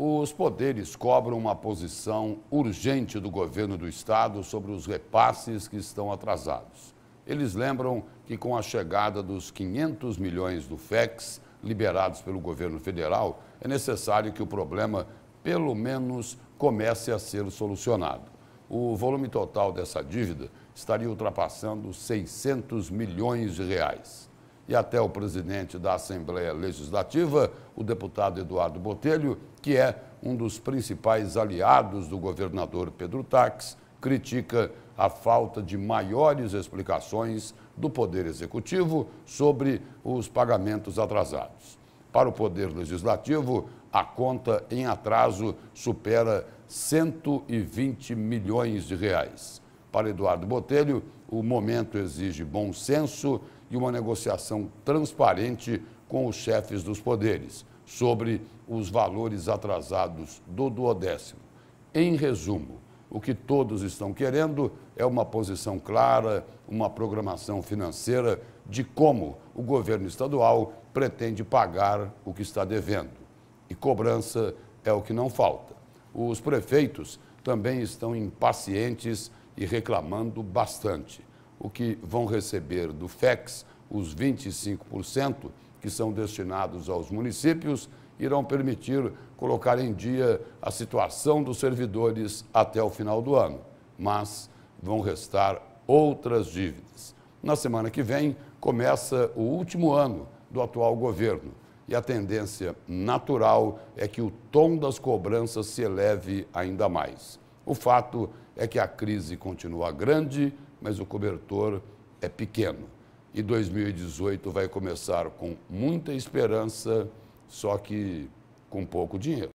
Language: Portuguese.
Os poderes cobram uma posição urgente do governo do estado sobre os repasses que estão atrasados. Eles lembram que com a chegada dos 500 milhões do FEX liberados pelo governo federal, é necessário que o problema, pelo menos, comece a ser solucionado. O volume total dessa dívida estaria ultrapassando 600 milhões de reais e até o presidente da Assembleia Legislativa, o deputado Eduardo Botelho, que é um dos principais aliados do governador Pedro Tax, critica a falta de maiores explicações do Poder Executivo sobre os pagamentos atrasados. Para o Poder Legislativo, a conta em atraso supera 120 milhões de reais. Para Eduardo Botelho, o momento exige bom senso e uma negociação transparente com os chefes dos poderes sobre os valores atrasados do duodécimo. Em resumo, o que todos estão querendo é uma posição clara, uma programação financeira de como o governo estadual pretende pagar o que está devendo. E cobrança é o que não falta. Os prefeitos também estão impacientes e reclamando bastante o que vão receber do FEX, os 25% que são destinados aos municípios, irão permitir colocar em dia a situação dos servidores até o final do ano. Mas vão restar outras dívidas. Na semana que vem, começa o último ano do atual governo e a tendência natural é que o tom das cobranças se eleve ainda mais. O fato é que a crise continua grande mas o cobertor é pequeno. E 2018 vai começar com muita esperança, só que com pouco dinheiro.